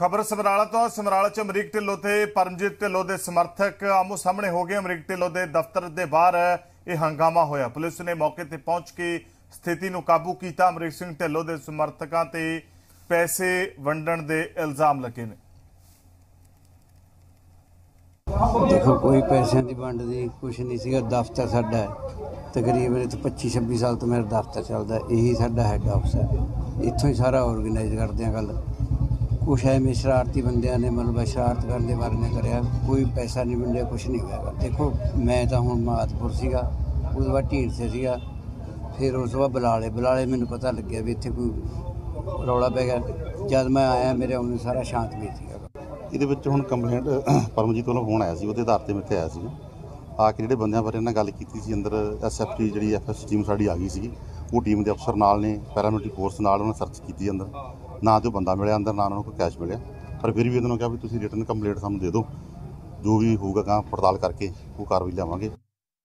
ਖਬਰ ਸਮਰਾਲਾ ਤੋਂ, ਸਮਰਾਲਾ ਚ ਅਮਰੀਕ ਢਿੱਲੋਂ ਤੇ ਪਰਮਜੀਤ ਢਿੱਲੋਂ ਦੇ ਸਮਰਥਕ ਆਮੋ ਸਾਹਮਣੇ ਹੋ ਗਏ। ਅਮਰੀਕ ਢਿੱਲੋਂ ਦੇ ਦਫ਼ਤਰ ਦੇ ਬਾਹਰ ਇਹ ਹੰਗਾਮਾ ਹੋਇਆ। ਪੁਲਿਸ ਨੇ ਮੌਕੇ ਤੇ ਪਹੁੰਚ ਕੇ ਸਥਿਤੀ ਨੂੰ ਕਾਬੂ ਕੀਤਾ। ਅਮਰੀਕ ਸਿੰਘ ਢਿੱਲੋਂ ਦੇ ਸਮਰਥਕਾਂ ਤੇ ਪੈਸੇ ਵੰਡਣ ਦੇ ਇਲਜ਼ਾਮ ਲੱਗੇ ਨੇ। ਦੇਖੋ, ਕੋਈ ਪੈਸਿਆਂ ਦੀ ਵੰਡ ਦੀ ਕੁਛ ਨਹੀਂ ਸੀਗਾ। ਦਫ਼ਤਰ ਸਾਡਾ ਹੈ। ਤਕਰੀਬਨ ਇੱਥੇ 25 26 ਸਾਲ ਤੋਂ ਮੇਰਾ ਦਫ਼ਤਰ ਚੱਲਦਾ ਹੈ। ਇਹੀ ਸਾਡਾ ਹੈੱਡ ਆਫਿਸ ਹੈ। ਇੱਥੋਂ ਹੀ ਸਾਰਾ ਆਰਗੇਨਾਈਜ਼ ਕਰਦੇ ਆ ਗੱਲ। ਕੁਛ ਐਵੇਂ ਸ਼ਰਾਰਤੀ ਬੰਦਿਆਂ ਨੇ ਮਤਲਬ ਸ਼ਰਾਰਤ ਕਰਨ ਦੇ ਬਾਰੇ ਨੇ ਕਰਿਆ, ਕੋਈ ਪੈਸਾ ਨਹੀਂ ਵੰਡਿਆ ਕੁਛ ਨਹੀਂ ਹੋਇਆ ਦੇਖੋ, ਮੈਂ ਤਾਂ ਹੁਣ ਮਾਤਪੁਰ ਸੀਗਾ, ਉਸ ਤੋਂ ਬਾਅਦ ਢੀਂਡਸੇ ਸੀਗਾ, ਫਿਰ ਉਸ ਤੋਂ ਬਾਅਦ ਬਲਾਲੇ ਬਲਾਲੇ ਮੈਨੂੰ ਪਤਾ ਲੱਗਿਆ ਵੀ ਇੱਥੇ ਕੋਈ ਰੌਲਾ ਪੈ ਗਿਆ। ਜਦ ਮੈਂ ਆਇਆ, ਮੇਰੇ ਆਉਣ ਸਾਰਾ ਸ਼ਾਂਤਮਈ ਸੀਗਾ ਇਹਦੇ ਵਿੱਚ ਹੁਣ ਕੰਪਲੇਂਟ ਪਰਮਜੀਤ ਵੱਲੋਂ ਫੋਨ ਆਇਆ ਸੀ, ਉਹਦੇ ਆਧਾਰ ਤੇ ਮੈਂ ਆਇਆ ਸੀ। ਆ ਕੇ ਜਿਹੜੇ ਬੰਦਿਆਂ ਬਾਰੇ ਇਹਨਾਂ ਗੱਲ ਕੀਤੀ ਸੀ, ਅੰਦਰ ਐਸਐਫਟੀ ਜਿਹੜੀ ਐਫਐਸ ਟੀਮ ਸਾਡੀ ਆ ਗਈ ਸੀ ਉਹ ਟੀਮ ਦੇ ਅਫਸਰ ਨਾਲ ਨੇ ਪੈਰਾਮਿਲਟਰੀ ਫੋਰਸ ਨਾਲ ਉਹਨਾਂ ਸਰਚ ਕੀਤੀ ਅੰਦਰ। ਨਾ ਤੇ ਉਹ ਬੰਦਾ ਮਿਲਿਆ ਅੰਦਰ, ਨਾ ਉਹਨਾਂ ਨੂੰ ਕੋਈ ਕੈਸ਼ ਮਿਲਿਆ। ਪਰ ਫਿਰ ਵੀ ਉਹਨਾਂ ਨੂੰ ਕਿਹਾ ਵੀ ਤੁਸੀਂ ਰਿਟਰਨ ਕੰਪਲੇਂਟ ਸਾਨੂੰ ਦੇ ਦਿਓ। ਜੋ ਵੀ ਹੋਊਗਾ ਕਾਂ ਪੜਤਾਲ ਕਰਕੇ ਉਹ ਕਾਰਵਾਈ ਲਿਆਵਾਂਗੇ।